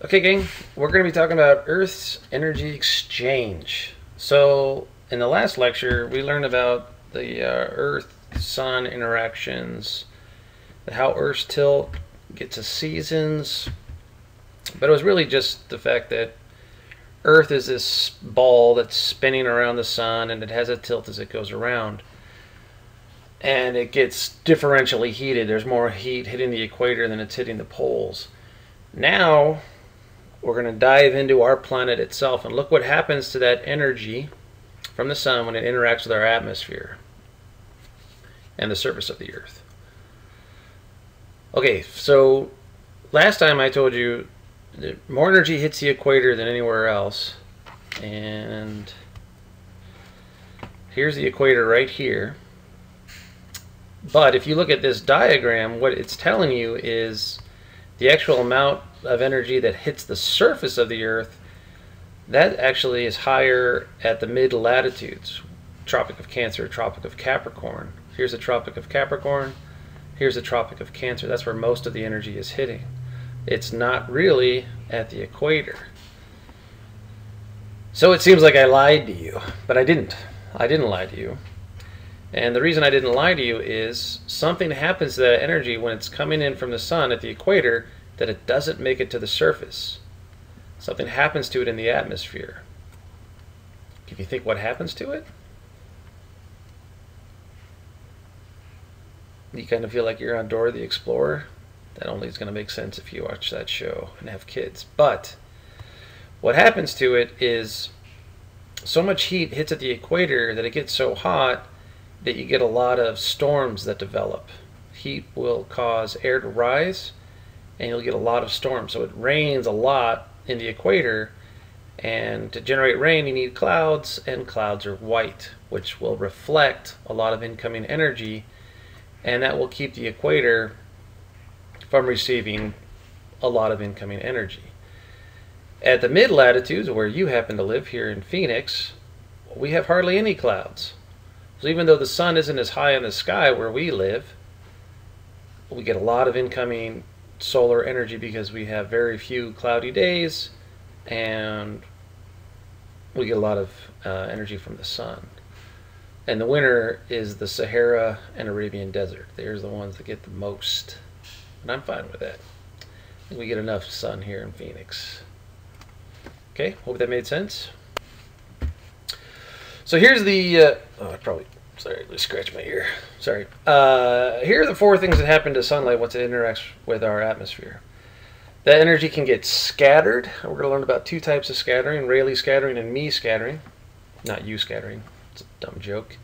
Okay, gang, we're going to be talking about Earth's energy exchange. So, in the last lecture, we learned about the uh, Earth Sun interactions, how Earth's tilt gets to seasons, but it was really just the fact that Earth is this ball that's spinning around the sun and it has a tilt as it goes around. And it gets differentially heated. There's more heat hitting the equator than it's hitting the poles. Now, we're going to dive into our planet itself and look what happens to that energy from the sun when it interacts with our atmosphere and the surface of the earth. Okay, so last time I told you that more energy hits the equator than anywhere else. And here's the equator right here. But if you look at this diagram, what it's telling you is the actual amount of energy that hits the surface of the Earth, that actually is higher at the mid latitudes. Tropic of Cancer, Tropic of Capricorn. Here's the Tropic of Capricorn. Here's the Tropic of Cancer. That's where most of the energy is hitting. It's not really at the equator. So it seems like I lied to you, but I didn't. I didn't lie to you. And the reason I didn't lie to you is something happens to that energy when it's coming in from the sun at the equator that it doesn't make it to the surface. Something happens to it in the atmosphere. Can you think what happens to it? You kind of feel like you're on Dora the Explorer. That only is going to make sense if you watch that show and have kids. But what happens to it is so much heat hits at the equator that it gets so hot that you get a lot of storms that develop. Heat will cause air to rise and you'll get a lot of storms. So it rains a lot in the equator, and to generate rain, you need clouds, and clouds are white, which will reflect a lot of incoming energy, and that will keep the equator from receiving a lot of incoming energy. At the mid latitudes, where you happen to live here in Phoenix, we have hardly any clouds. So even though the sun isn't as high in the sky where we live, we get a lot of incoming solar energy because we have very few cloudy days and we get a lot of uh, energy from the sun. And the winter is the Sahara and Arabian Desert. There's the ones that get the most. And I'm fine with that. We get enough sun here in Phoenix. Okay, hope that made sense. So here's the, uh, oh, I probably Sorry, me scratch my ear. Sorry. Uh, here are the four things that happen to sunlight once it interacts with our atmosphere. That energy can get scattered. We're going to learn about two types of scattering, Rayleigh scattering and Mie scattering. Not you scattering. It's a dumb joke.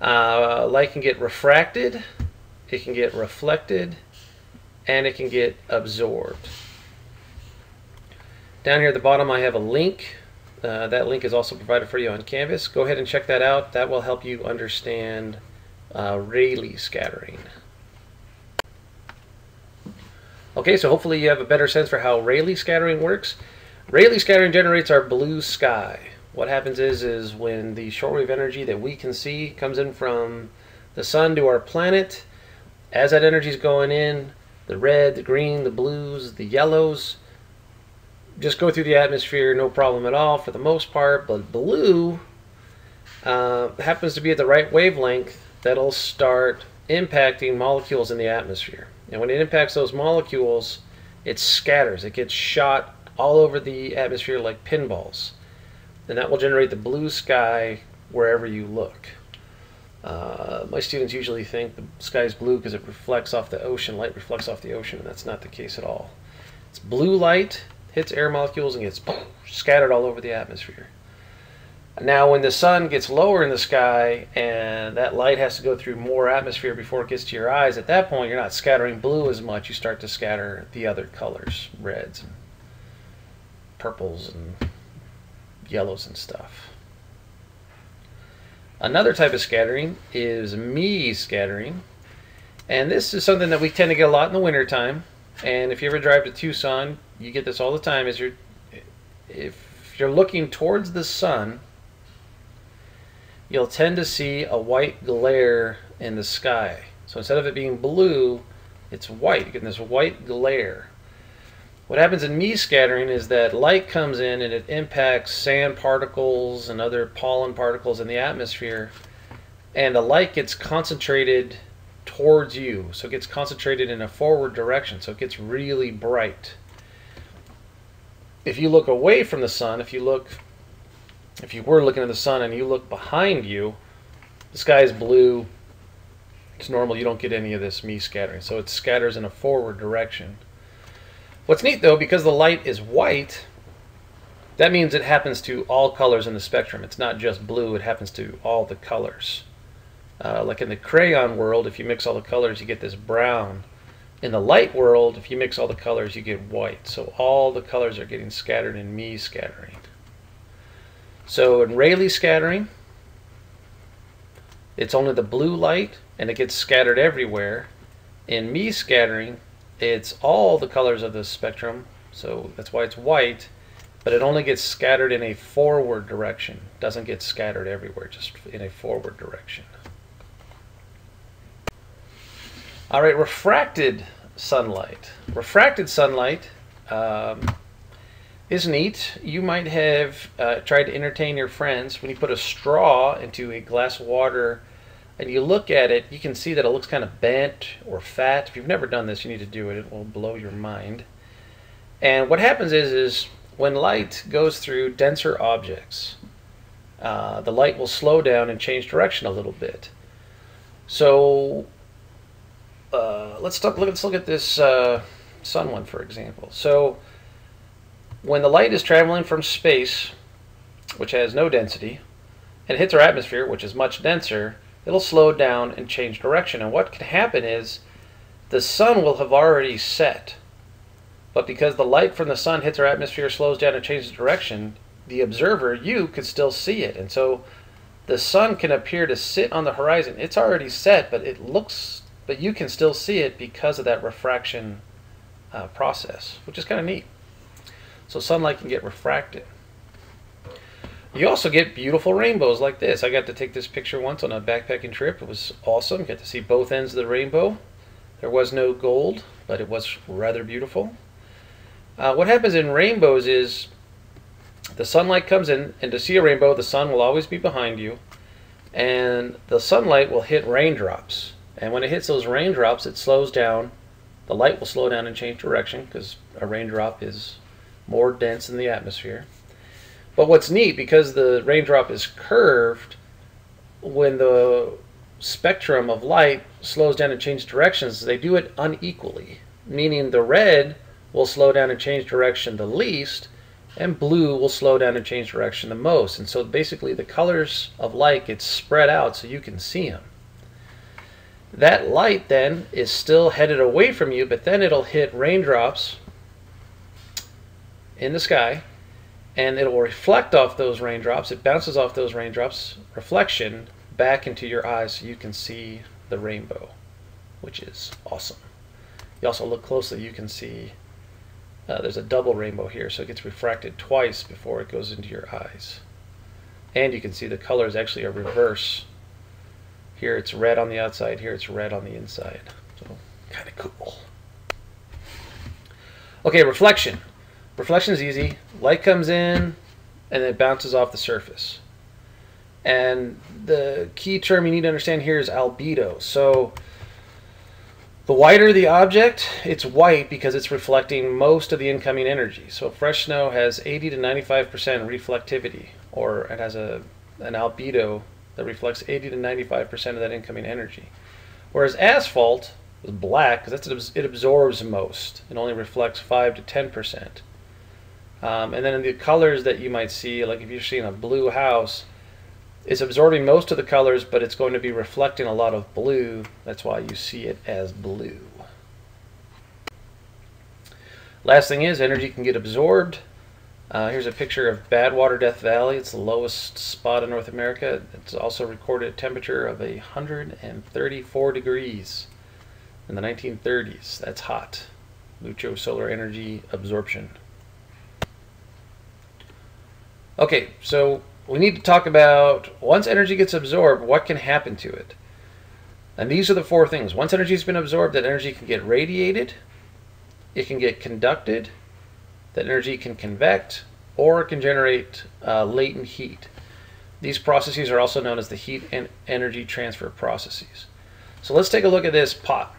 Uh, light can get refracted, it can get reflected, and it can get absorbed. Down here at the bottom I have a link uh, that link is also provided for you on Canvas. Go ahead and check that out. That will help you understand uh, Rayleigh scattering. Okay, so hopefully you have a better sense for how Rayleigh scattering works. Rayleigh scattering generates our blue sky. What happens is, is when the shortwave energy that we can see comes in from the sun to our planet, as that energy is going in, the red, the green, the blues, the yellows, just go through the atmosphere, no problem at all for the most part. But blue uh, happens to be at the right wavelength that'll start impacting molecules in the atmosphere. And when it impacts those molecules, it scatters. It gets shot all over the atmosphere like pinballs. And that will generate the blue sky wherever you look. Uh, my students usually think the sky is blue because it reflects off the ocean. Light reflects off the ocean, and that's not the case at all. It's blue light hits air molecules and gets scattered all over the atmosphere. Now, when the sun gets lower in the sky and that light has to go through more atmosphere before it gets to your eyes, at that point you're not scattering blue as much. You start to scatter the other colors, reds and purples and yellows and stuff. Another type of scattering is Mie scattering. And this is something that we tend to get a lot in the wintertime. And if you ever drive to Tucson, you get this all the time. Is you're if you're looking towards the sun, you'll tend to see a white glare in the sky. So instead of it being blue, it's white. You get this white glare. What happens in Mie scattering is that light comes in and it impacts sand particles and other pollen particles in the atmosphere, and the light gets concentrated towards you. So it gets concentrated in a forward direction, so it gets really bright. If you look away from the sun, if you look if you were looking at the sun and you look behind you, the sky is blue. It's normal, you don't get any of this Mie scattering. So it scatters in a forward direction. What's neat though, because the light is white, that means it happens to all colors in the spectrum. It's not just blue, it happens to all the colors. Uh, like in the crayon world, if you mix all the colors, you get this brown. In the light world, if you mix all the colors, you get white. So all the colors are getting scattered in Mie scattering. So in Rayleigh scattering, it's only the blue light and it gets scattered everywhere. In Mie scattering, it's all the colors of the spectrum, so that's why it's white, but it only gets scattered in a forward direction. doesn't get scattered everywhere, just in a forward direction. All right, refracted sunlight. Refracted sunlight um, is neat. You might have uh, tried to entertain your friends when you put a straw into a glass of water and you look at it, you can see that it looks kind of bent or fat. If you've never done this, you need to do it. It will blow your mind. And what happens is, is when light goes through denser objects, uh, the light will slow down and change direction a little bit. So uh, let's, talk, let's look at this uh, sun one, for example. So when the light is traveling from space, which has no density, and hits our atmosphere, which is much denser, it'll slow down and change direction. And what can happen is the sun will have already set. But because the light from the sun hits our atmosphere, slows down and changes direction, the observer, you, could still see it. And so the sun can appear to sit on the horizon. It's already set, but it looks, but you can still see it because of that refraction uh, process, which is kind of neat. So sunlight can get refracted. You also get beautiful rainbows like this. I got to take this picture once on a backpacking trip. It was awesome. Got to see both ends of the rainbow. There was no gold, but it was rather beautiful. Uh, what happens in rainbows is the sunlight comes in, and to see a rainbow, the sun will always be behind you, and the sunlight will hit raindrops. And when it hits those raindrops, it slows down. The light will slow down and change direction because a raindrop is more dense in the atmosphere. But what's neat, because the raindrop is curved, when the spectrum of light slows down and changes directions, they do it unequally. Meaning the red will slow down and change direction the least, and blue will slow down and change direction the most. And so basically the colors of light get spread out so you can see them. That light then is still headed away from you, but then it'll hit raindrops in the sky and it will reflect off those raindrops. It bounces off those raindrops, reflection, back into your eyes so you can see the rainbow, which is awesome. You also look closely, you can see uh, there's a double rainbow here, so it gets refracted twice before it goes into your eyes. And you can see the colors actually are reverse. Here it's red on the outside, here it's red on the inside. So, kind of cool. Okay, reflection. Reflection is easy. Light comes in and it bounces off the surface. And the key term you need to understand here is albedo. So the whiter the object, it's white because it's reflecting most of the incoming energy. So fresh snow has 80 to 95% reflectivity, or it has a an albedo that reflects 80 to 95% of that incoming energy. Whereas asphalt is black because that's it absorbs most. It only reflects 5 to 10%. Um, and then in the colors that you might see, like if you're seeing a blue house, it's absorbing most of the colors, but it's going to be reflecting a lot of blue. That's why you see it as blue. Last thing is energy can get absorbed. Uh, here's a picture of Badwater Death Valley. It's the lowest spot in North America. It's also recorded a temperature of 134 degrees in the 1930s. That's hot. Mucho solar energy absorption. Okay, so we need to talk about once energy gets absorbed, what can happen to it? And these are the four things. Once energy has been absorbed, that energy can get radiated, it can get conducted, That energy can convect or can generate uh, latent heat. These processes are also known as the heat and energy transfer processes. So let's take a look at this pot.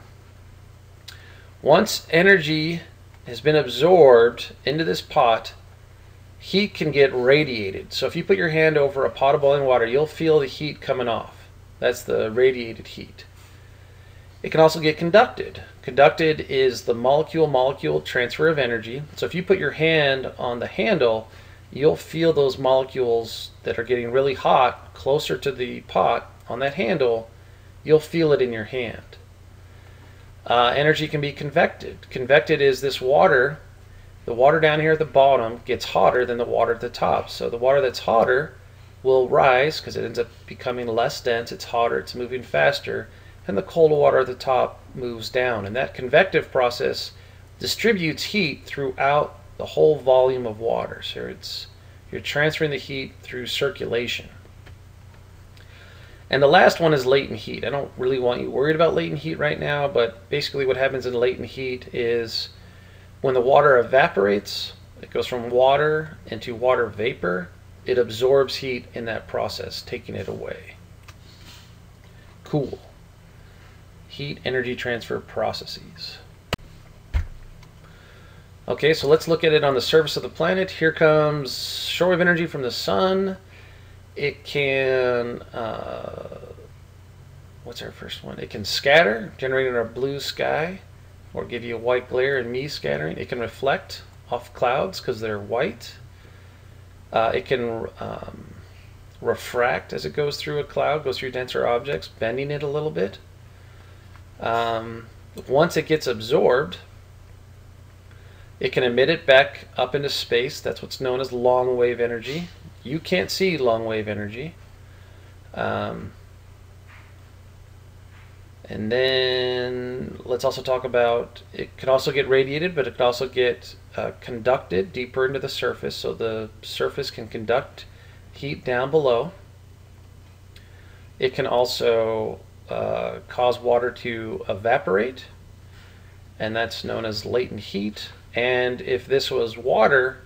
Once energy has been absorbed into this pot, heat can get radiated. So if you put your hand over a pot of boiling water, you'll feel the heat coming off. That's the radiated heat. It can also get conducted. Conducted is the molecule-molecule transfer of energy. So if you put your hand on the handle, you'll feel those molecules that are getting really hot closer to the pot on that handle. You'll feel it in your hand. Uh, energy can be convected. Convected is this water. The water down here at the bottom gets hotter than the water at the top. So the water that's hotter will rise because it ends up becoming less dense. It's hotter, it's moving faster and the cold water at the top moves down. And that convective process distributes heat throughout the whole volume of water. So it's you're transferring the heat through circulation. And the last one is latent heat. I don't really want you worried about latent heat right now, but basically what happens in latent heat is when the water evaporates, it goes from water into water vapor, it absorbs heat in that process, taking it away. Cool heat energy transfer processes. Okay, so let's look at it on the surface of the planet. Here comes shortwave energy from the sun. It can, uh, what's our first one? It can scatter, generating our blue sky, or give you a white glare and Mie scattering. It can reflect off clouds because they're white. Uh, it can um, refract as it goes through a cloud, goes through denser objects, bending it a little bit. Um, once it gets absorbed, it can emit it back up into space. That's what's known as long wave energy. You can't see long wave energy. Um, and then let's also talk about it can also get radiated, but it can also get uh, conducted deeper into the surface. So the surface can conduct heat down below. It can also uh, cause water to evaporate, and that's known as latent heat. And if this was water,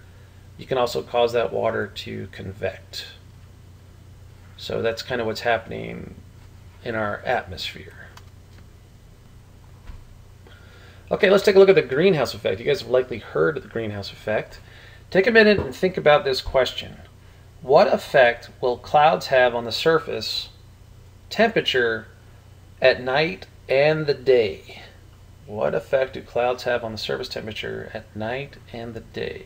you can also cause that water to convect. So that's kind of what's happening in our atmosphere. Okay, let's take a look at the greenhouse effect. You guys have likely heard of the greenhouse effect. Take a minute and think about this question. What effect will clouds have on the surface temperature at night and the day. What effect do clouds have on the surface temperature at night and the day?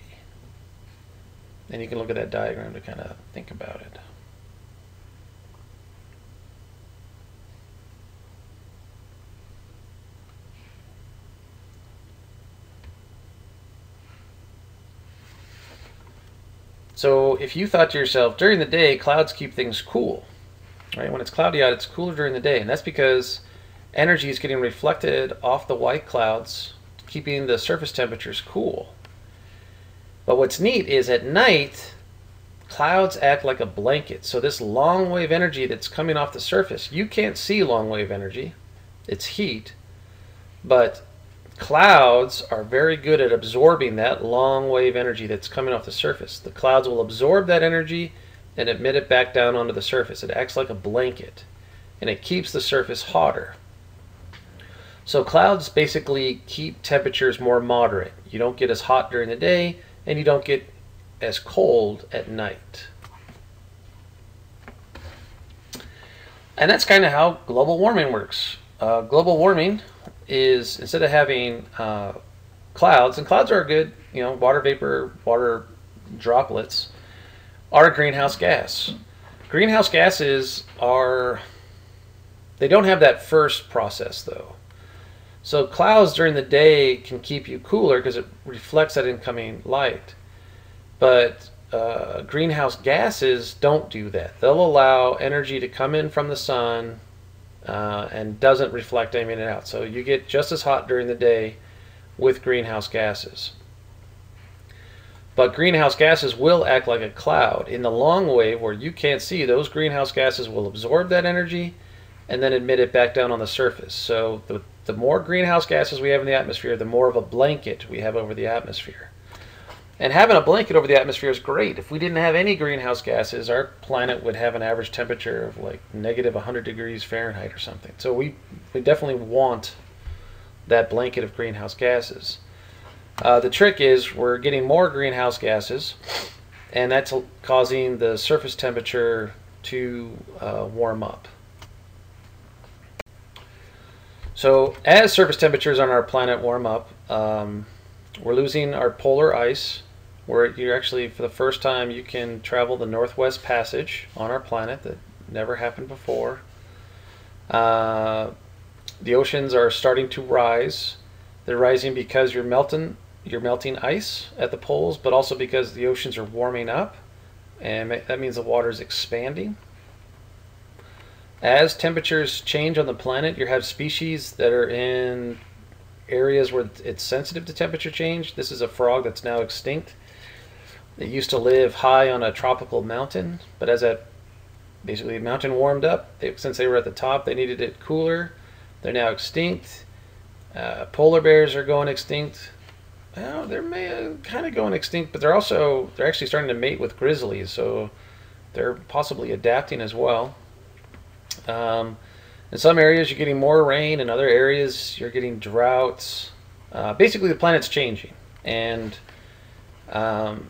And you can look at that diagram to kind of think about it. So if you thought to yourself, during the day, clouds keep things cool. Right? When it's cloudy out, it's cooler during the day, and that's because energy is getting reflected off the white clouds, keeping the surface temperatures cool. But what's neat is at night, clouds act like a blanket. So this long wave energy that's coming off the surface, you can't see long wave energy. It's heat. But clouds are very good at absorbing that long wave energy that's coming off the surface. The clouds will absorb that energy and emit it back down onto the surface. It acts like a blanket and it keeps the surface hotter. So clouds basically keep temperatures more moderate. You don't get as hot during the day and you don't get as cold at night. And that's kind of how global warming works. Uh, global warming is instead of having uh, clouds, and clouds are good, you know, water vapor, water droplets, are greenhouse gas. Greenhouse gases are, they don't have that first process though. So clouds during the day can keep you cooler because it reflects that incoming light. But uh, greenhouse gases don't do that. They'll allow energy to come in from the sun uh, and doesn't reflect anything out. So you get just as hot during the day with greenhouse gases. But greenhouse gases will act like a cloud. In the long wave where you can't see, those greenhouse gases will absorb that energy and then emit it back down on the surface. So the, the more greenhouse gases we have in the atmosphere, the more of a blanket we have over the atmosphere. And having a blanket over the atmosphere is great. If we didn't have any greenhouse gases, our planet would have an average temperature of like negative 100 degrees Fahrenheit or something. So we, we definitely want that blanket of greenhouse gases. Uh, the trick is we're getting more greenhouse gases, and that's causing the surface temperature to uh, warm up. So as surface temperatures on our planet warm up, um, we're losing our polar ice, where you're actually, for the first time, you can travel the Northwest Passage on our planet that never happened before. Uh, the oceans are starting to rise. They're rising because you're melting, you're melting ice at the poles, but also because the oceans are warming up, and that means the water is expanding. As temperatures change on the planet, you have species that are in areas where it's sensitive to temperature change. This is a frog that's now extinct. It used to live high on a tropical mountain, but as that basically mountain warmed up, they, since they were at the top, they needed it cooler. They're now extinct. Uh, polar bears are going extinct. Well, they're uh, kind of going extinct, but they're also they're actually starting to mate with grizzlies, so they're possibly adapting as well. Um, in some areas, you're getting more rain. In other areas, you're getting droughts. Uh, basically, the planet's changing, and um,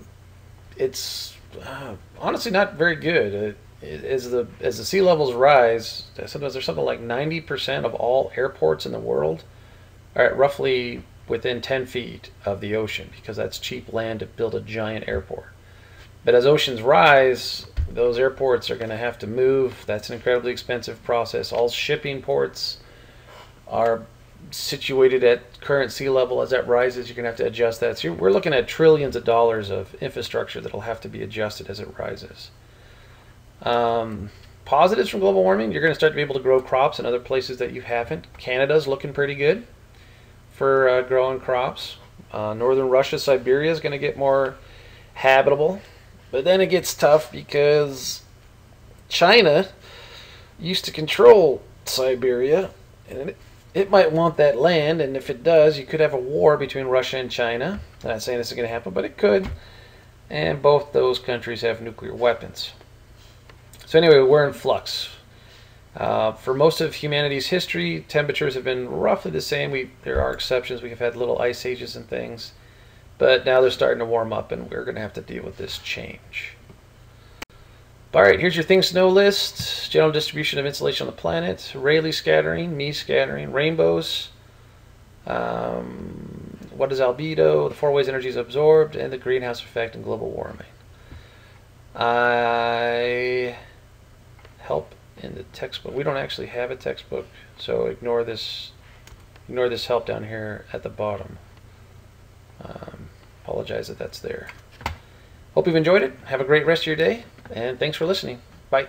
it's uh, honestly not very good. Uh, as the as the sea levels rise, sometimes there's something like 90% of all airports in the world are at roughly within 10 feet of the ocean because that's cheap land to build a giant airport. But as oceans rise, those airports are going to have to move. That's an incredibly expensive process. All shipping ports are situated at current sea level. As that rises, you're going to have to adjust that. So we're looking at trillions of dollars of infrastructure that'll have to be adjusted as it rises. Um, positives from global warming, you're going to start to be able to grow crops in other places that you haven't. Canada's looking pretty good for uh, growing crops. Uh, northern Russia, Siberia is going to get more habitable. But then it gets tough because China used to control Siberia, and it, it might want that land, and if it does, you could have a war between Russia and China. I'm not saying this is going to happen, but it could. And both those countries have nuclear weapons. So anyway, we're in flux. Uh, for most of humanity's history, temperatures have been roughly the same. We there are exceptions. We have had little ice ages and things. But now they're starting to warm up and we're going to have to deal with this change. All right, here's your things to know list. General distribution of insulation on the planet, Rayleigh scattering, Mie scattering, rainbows, um, what is albedo, the four ways energy is absorbed, and the greenhouse effect and global warming. I help in the textbook. We don't actually have a textbook, so ignore this ignore this help down here at the bottom. Um, apologize that that's there. Hope you've enjoyed it. Have a great rest of your day, and thanks for listening. Bye.